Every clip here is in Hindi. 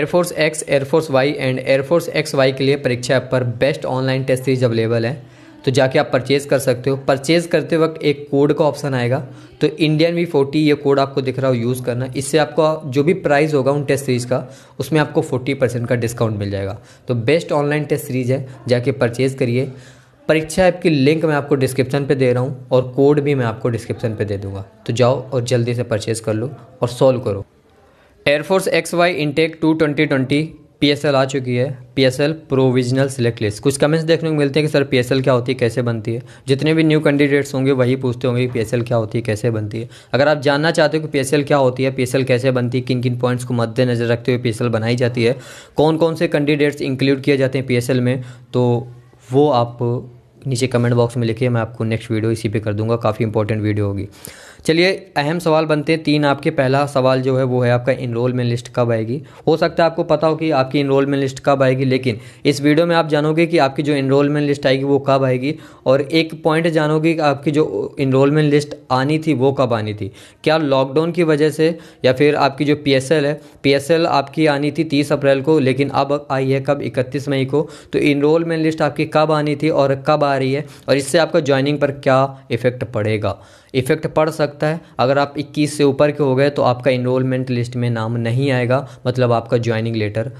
Airforce X airforce Y and airforce X Y के लिए परीक्षा ऐप पर best online test series available है। तो जाके आप परचेज़ कर सकते हो। परचेज़ करते वक्त एक कोड का ऑप्शन आएगा। तो इंडियन वी फोर्टी ये कोड आपको दिख रहा हो यूज़ करना। इससे आपको जो भी प्राइस होगा उन टेस्ट सीरीज़ का, उसमें आपको फोर्टी परसेंट का डिस्काउंट मिल जाएगा। तो बेस्ट ऑनलाइन टेस्ट सीरीज़ है, जाके परचेज़ करिए। परीक्षा ऐप की लिंक मैं आपको डिस्क्रिप्शन पे दे रहा हूँ और कोड भी मैं आपको डिस्क्रिप्शन पे दे दूँगा। तो जाओ और जल्दी से परचेज़ कर लो और सॉल्व करो। Airforce X Y intake two twenty twenty P आ चुकी है। P S L provisional select list कुछ कमेंट्स देखने को मिलते हैं कि, सर एल क्या होती है? कैसे बनती है? जितने भी न्यू कैंडिडेट्स होंगे, वही पूछते होंगे कि एल क्या होती है? कैसे बनती है? अगर आप जानना चाहते हो कि एल क्या होती है एल कैसे बनती है किन किन पॉइंट्स को मद्देनजर रखते हुए एल बनाई जाती है कौन कौन से कैंडिडेट्स इंक्लूड किए जाते हैं एल में तो वो आप नीचे कमेंट बॉक्स में लिखिए, मैं आपको नेक्स्ट वीडियो इसी पे कर दूँगा। काफ़ी इंपॉर्टेंट वीडियो होगी। चलिए, अहम सवाल बनते हैं। तीन आपके पहला सवाल जो है वो है आपका इनरोलमेंट लिस्ट कब आएगी? हो सकता है आपको पता हो कि आपकी इनरोलमेंट लिस्ट कब आएगी, लेकिन इस वीडियो में आप जानोगे कि आपकी जो इनरोलमेंट लिस्ट आएगी वो कब आएगी और एक पॉइंट जानोगे कि आपकी जो इनरोलमेंट लिस्ट आनी थी वो कब आनी थी। क्या लॉकडाउन की वजह से या फिर आपकी जो पीएसएल है पीएसएल आपकी आनी थी तीस अप्रैल को, लेकिन अब आई है कब? इकतीस मई को। तो इनरोलमेंट लिस्ट आपकी कब आनी थी और कब आ रही है और इससे आपका ज्वाइनिंग पर क्या इफ़ेक्ट पड़ेगा? इफ़ेक्ट पड़ सकता है। अगर आप 21 से ऊपर के हो गए तो आपका इनरोलमेंट लिस्ट में नाम नहीं आएगा मतलब आपका ज्वाइनिंग लेटर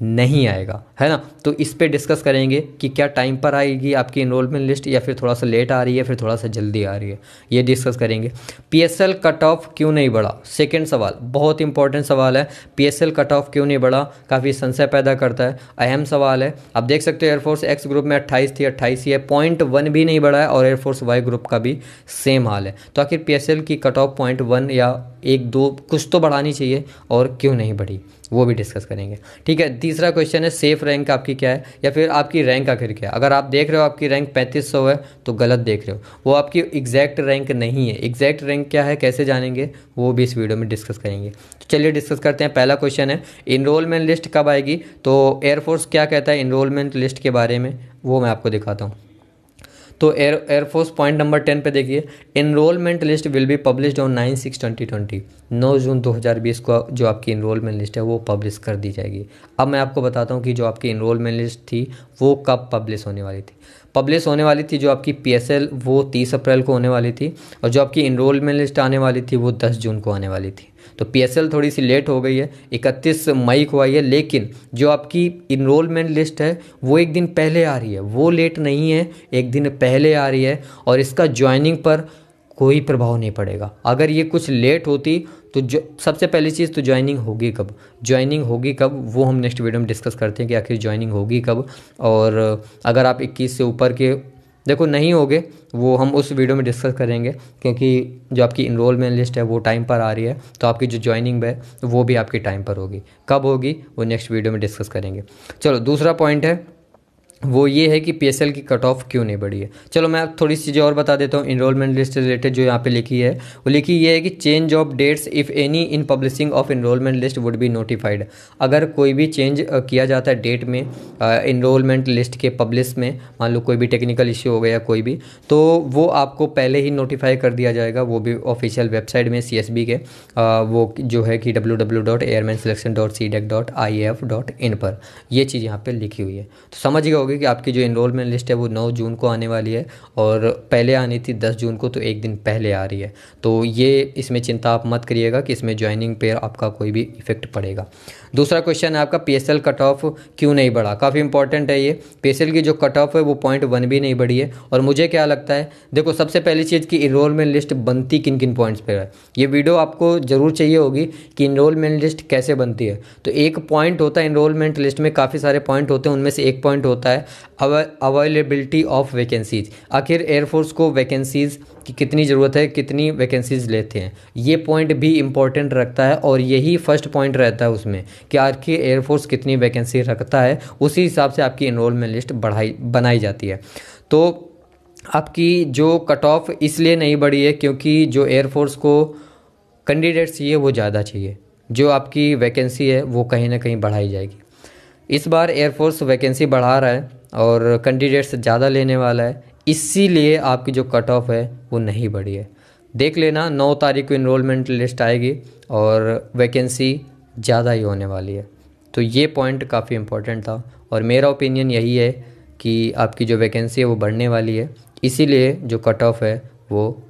नहीं आएगा, है ना? तो इस पर डिस्कस करेंगे कि क्या टाइम पर आएगी आपकी इनरोलमेंट लिस्ट या फिर थोड़ा सा लेट आ रही है, फिर थोड़ा सा जल्दी आ रही है? ये डिस्कस करेंगे। पीएसएल कट ऑफ़ क्यों नहीं बढ़ा? सेकंड सवाल, बहुत इंपॉर्टेंट सवाल है। पीएसएल कट ऑफ़ क्यों नहीं बढ़ा? काफ़ी संशय पैदा करता है। अहम सवाल है। आप देख सकते हो एयरफोर्स एक्स ग्रुप में अट्ठाईस थी, अट्ठाईस ही है। पॉइंट वन भी नहीं बढ़ा है और एयरफोर्स वाई ग्रुप का भी सेम हाल है। तो आखिर पीएसएल की कट ऑफ़ पॉइंट वन या एक दो कुछ तो बढ़ानी चाहिए और क्यों नहीं बढ़ी? वो भी डिस्कस करेंगे। ठीक है, तीसरा क्वेश्चन है सेफ़ रैंक आपकी क्या है? या फिर आपकी रैंक आखिर क्या है? अगर आप देख रहे हो आपकी रैंक पैंतीस सौ है तो गलत देख रहे हो। वो आपकी एग्जैक्ट रैंक नहीं है। एग्जैक्ट रैंक क्या है, कैसे जानेंगे? वो भी इस वीडियो में डिस्कस करेंगे। तो चलिए डिस्कस करते हैं। पहला क्वेश्चन है इनरोलमेंट लिस्ट कब आएगी? तो एयरफोर्स क्या कहता है इनरोलमेंट लिस्ट के बारे में? वो मैं आपको दिखाता हूँ। तो air airforce point number ten पे देखिए enrolment list will be published on nine six twenty twenty नौ जून 2020 को जो आपकी इनरोलमेंट लिस्ट है वो पब्लिश कर दी जाएगी। अब मैं आपको बताता हूँ कि जो आपकी इनरोलमेंट लिस्ट थी, वो कब पब्लिश होने वाली थी। पब्लिश होने वाली थी जो आपकी पीएसएल वो तीस अप्रैल को होने वाली थी और जो आपकी इनरोलमेंट लिस्ट आने वाली थी, वो दस जून को आने वाली थी। तो पीएसएल थोड़ी सी लेट हो गई है, इकतीस मई को आई है, लेकिन जो आपकी इनरोलमेंट लिस्ट है, वो एक दिन पहले आ रही है, वो लेट नहीं है, एक दिन पहले आ रही है, और इसका ज्वाइनिंग पर कोई प्रभाव नहीं पड़ेगा। अगर ये कुछ लेट होती तो जो, सबसे पहली चीज़ तो ज्वाइनिंग होगी कब? ज्वाइनिंग होगी कब? वो हम नेक्स्ट वीडियो में डिस्कस करते हैं कि आखिर ज्वाइनिंग होगी कब? और अगर आप 21 से ऊपर के देखो, नहीं होगे, वो हम उस वीडियो में डिस्कस करेंगे, क्योंकि जो आपकी इनरोलमेंट लिस्ट है, वो टाइम पर आ रही है तो आपकी जो ज्वाइनिंग है, वो भी आपकी टाइम पर होगी। कब होगी, वो नेक्स्ट वीडियो में डिस्कस करेंगे। चलो, दूसरा पॉइंट है वो ये है कि पीएसएल की कट ऑफ़ क्यों नहीं बढ़ी है? चलो मैं आप थोड़ी सी चीज़ें और बता देता हूँ इनरोलमेंट लिस्ट से रिलेटेड जो यहाँ पे लिखी है वो लिखी ये है कि change of dates if any in publishing of enrolment list would be notified अगर कोई भी चेंज किया जाता है डेट में इनरोलमेंट लिस्ट के पब्लिश में मान लो कोई भी टेक्निकल इश्यू हो गया कोई भी तो वो आपको पहले ही नोटिफाई कर दिया जाएगा वो भी ऑफिशियल वेबसाइट में सीएसबी के आ, वो जो है कि W W dot airman selection dot C dac dot I F dot in पर। ये चीज़ यहाँ पर लिखी हुई है। तो समझ गया होगी कि आपकी जो इनरोलमेंट लिस्ट है वो नौ जून को आने वाली है और पहले आनी थी दस जून को तो एक दिन पहले आ रही है। तो ये इसमें चिंता आप मत करिएगा कि इसमें ज्वाइनिंग पेयर आपका कोई भी इफ़ेक्ट पड़ेगा। दूसरा क्वेश्चन है आपका पीएसएल कट ऑफ़ क्यों नहीं बढ़ा? काफ़ी इंपॉर्टेंट है ये। पीएसएल की जो कट ऑफ़ है, वो पॉइंट वन भी नहीं बढ़ी है। और मुझे क्या लगता है, देखो, सबसे पहली चीज़ की इनरोलमेंट लिस्ट बनती किन किन पॉइंट्स पर है। ये वीडियो आपको ज़रूर चाहिए होगी कि इनरोलमेंट लिस्ट कैसे बनती है। तो एक पॉइंट होता है इनरोलमेंट लिस्ट में, काफ़ी सारे पॉइंट होते हैं, उनमें से एक पॉइंट होता है अवेलेबिलिटी ऑफ़ वैकेंसीज आखिर एयरफोर्स को वैकेंसीज़ की कितनी ज़रूरत है, कितनी वैकेंसीज लेते हैं? ये पॉइंट भी इंपॉर्टेंट रखता है और यही फ़र्स्ट पॉइंट रहता है उसमें। कि आखिर एयरफोर्स कितनी वैकेंसी रखता है, उसी हिसाब से आपकी इनरोलमेंट लिस्ट बढ़ाई, बनाई जाती है। तो आपकी जो कट ऑफ़ इसलिए नहीं बढ़ी है क्योंकि जो एयरफोर्स को कैंडिडेट चाहिए, वो ज़्यादा चाहिए। जो आपकी वैकेंसी है, वो कहीं ना कहीं बढ़ाई जाएगी। इस बार एयरफोर्स वैकेंसी बढ़ा रहा है और कैंडिडेट्स ज़्यादा लेने वाला है, इसीलिए आपकी जो कट ऑफ़ है, वो नहीं बढ़ी है। देख लेना, नौ तारीख को इनरोलमेंट लिस्ट आएगी और वैकेंसी ज़्यादा ही होने वाली है। तो ये पॉइंट काफ़ी इंपॉर्टेंट था और मेरा ओपिनियन यही है कि आपकी जो वैकेंसी है वो बढ़ने वाली है। इसीलिए जो कट ऑफ़ है वो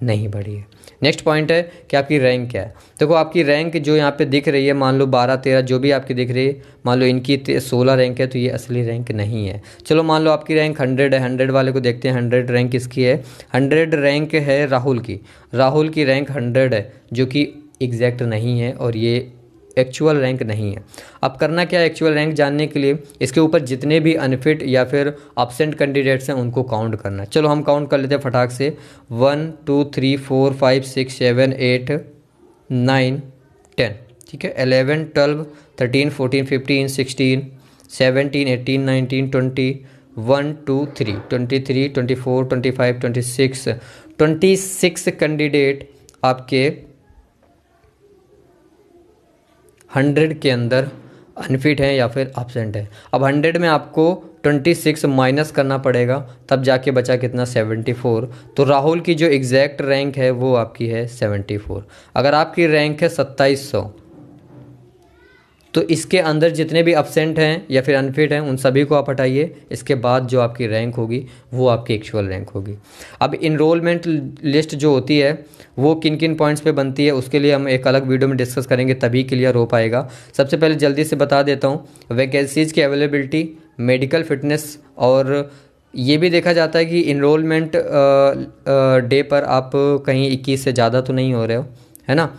नहीं बढ़ी है। नेक्स्ट पॉइंट है कि आपकी रैंक क्या है? देखो तो आपकी रैंक जो यहाँ पे दिख रही है, मान लो बारह, तेरह, जो भी आपकी दिख रही है, मान लो इनकी सोलह रैंक है तो ये असली रैंक नहीं है। चलो, मान लो आपकी रैंक हंड्रेड है हंड्रेड वाले को देखते हैं हंड्रेड रैंक किसकी है? हंड्रेड रैंक है राहुल की। राहुल की रैंक हंड्रेड है, जो कि एग्जैक्ट नहीं है और ये एक्चुअल रैंक नहीं है। अब करना क्या है एक्चुअल रैंक जानने के लिए? इसके ऊपर जितने भी अनफिट या फिर अपसेंट कैंडिडेट्स हैं, उनको काउंट करना है। चलो हम काउंट कर लेते हैं फटाक से। One two three four five six seven eight nine ten ठीक है? Eleven twelve thirteen fourteen fifteen sixteen seventeen eighteen nineteen twenty one two three twenty three twenty four twenty five twenty six twenty six candidate आपके हंड्रेड के अंदर अनफिट हैं या फिर एबसेंट है। अब हंड्रेड में आपको ट्वेंटी सिक्स माइनस करना पड़ेगा, तब जाके बचा कितना? Seventy four. तो राहुल की जो एग्जैक्ट रैंक है, वो आपकी है सेवेंटी फोर। अगर आपकी रैंक है सत्ताईस सौ तो इसके अंदर जितने भी अपसेंट हैं या फिर अनफिट हैं, उन सभी को आप हटाइए। इसके बाद जो आपकी रैंक होगी, वो आपकी एक्चुअल रैंक होगी। अब इनरोलमेंट लिस्ट जो होती है, वो किन किन पॉइंट्स पे बनती है, उसके लिए हम एक अलग वीडियो में डिस्कस करेंगे, तभी क्लियर हो पाएगा। सबसे पहले जल्दी से बता देता हूँ वैकेंसीज़ की अवेलेबिलिटी मेडिकल फिटनेस और ये भी देखा जाता है कि इनरोलमेंट डे पर आप कहीं इक्कीस से ज़्यादा तो नहीं हो रहे हो, है ना?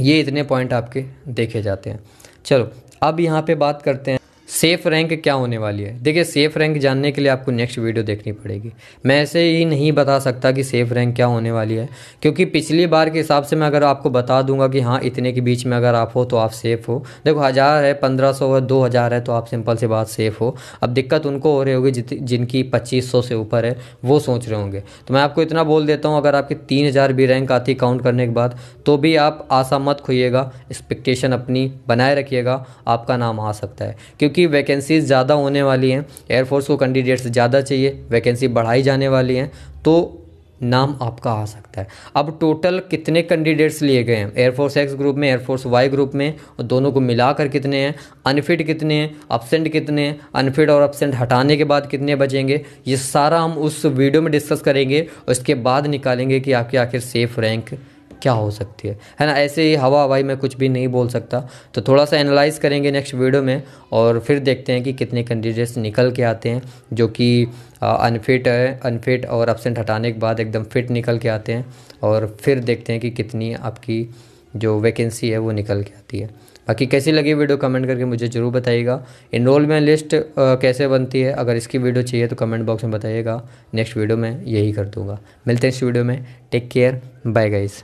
ये इतने पॉइंट आपके देखे जाते हैं। चलो अब यहाँ पे बात करते हैं सेफ़ रैंक क्या होने वाली है? देखिए, सेफ़ रैंक जानने के लिए आपको नेक्स्ट वीडियो देखनी पड़ेगी। मैं ऐसे ही नहीं बता सकता कि सेफ़ रैंक क्या होने वाली है, क्योंकि पिछली बार के हिसाब से मैं अगर आपको बता दूँगा कि हाँ इतने के बीच में अगर आप हो तो आप सेफ़ हो। देखो, हज़ार है, पंद्रह सौ है, दो हज़ार है तो आप सिंपल सी बात सेफ़ हो। अब दिक्कत उनको हो रही होगी जिनकी पच्चीस सौ से ऊपर है, वो सोच रहे होंगे। तो मैं आपको इतना बोल देता हूँ, अगर आपकी तीन हज़ार भी रैंक आती काउंट करने के बाद तो भी आप आशा मत खोइएगा एक्सपेक्टेशन अपनी बनाए रखिएगा, आपका नाम आ सकता है। क्योंकि वैकेंसीज ज़्यादा होने वाली हैं एयरफोर्स को कैंडिडेट्स ज़्यादा चाहिए वैकेंसी बढ़ाई जाने वाली हैं तो नाम आपका आ सकता है। अब टोटल कितने कैंडिडेट्स लिए गए हैं? एयरफोर्स एक्स ग्रुप में एयरफोर्स वाई ग्रुप में, और दोनों को मिलाकर कितने हैं? अनफिट कितने हैं? अपसेंट कितने हैं? अनफिट और अपसेंट हटाने के बाद कितने बचेंगे? ये सारा हम उस वीडियो में डिस्कस करेंगे, और इसके बाद निकालेंगे कि आपके आखिर सेफ़ रैंक क्या हो सकती है? है ना? ऐसे ही हवा हवाई में कुछ भी नहीं बोल सकता। तो थोड़ा सा एनालाइज करेंगे नेक्स्ट वीडियो में और फिर देखते हैं कि कितने कैंडिडेट्स निकल के आते हैं, जो कि अनफिट है अनफिट और अपसेंट हटाने के बाद एकदम फिट निकल के आते हैं और फिर देखते हैं कि कितनी आपकी जो वैकेंसी है वो निकल के आती है। बाकी कैसी लगी वीडियो कमेंट करके मुझे ज़रूर बताइएगा। इनरोलमेंट लिस्ट कैसे बनती है? अगर इसकी वीडियो चाहिए तो कमेंट बॉक्स में बताइएगा। नेक्स्ट वीडियो में यही कर दूँगा। मिलते हैं इस वीडियो में। Take care bye guys